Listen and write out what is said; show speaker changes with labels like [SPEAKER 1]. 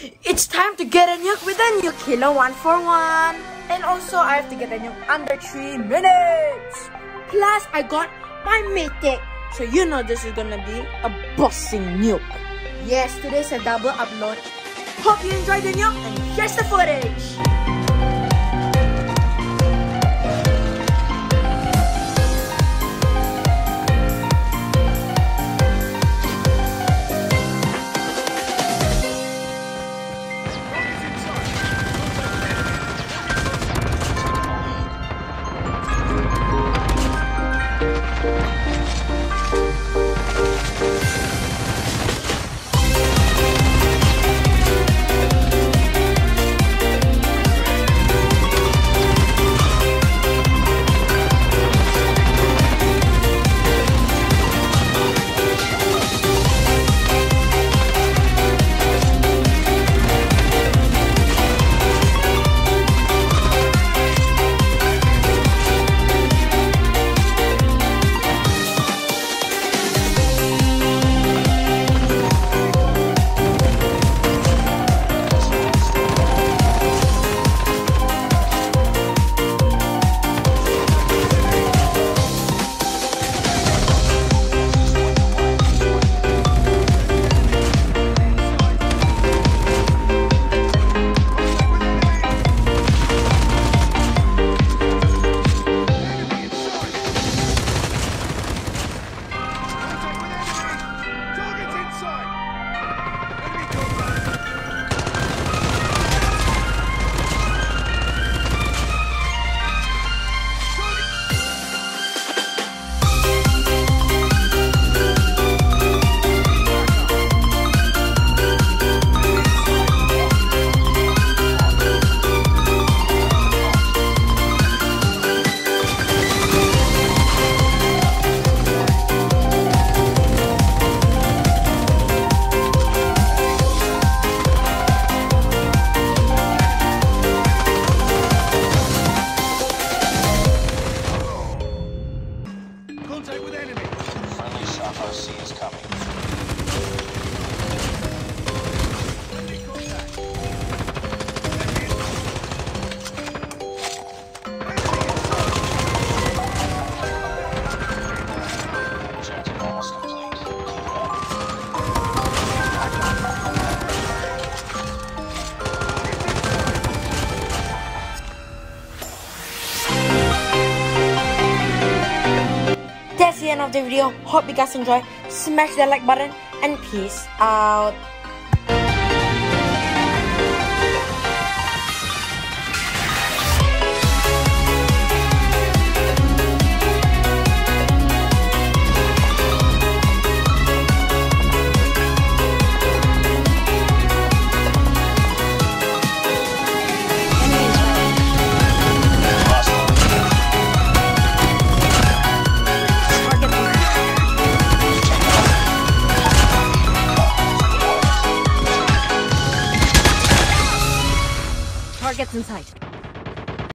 [SPEAKER 1] It's time to get a nuke with a nuke Kilo one four one. And also, I have to get a nuke under 3 minutes. Plus, I got my mythic. So you know this is gonna be a bossing nuke. Yes, today's a double upload. Hope you enjoyed the nuke and here's the footage. Of the video. Hope you guys enjoy. Smash that like button and peace out.
[SPEAKER 2] get inside.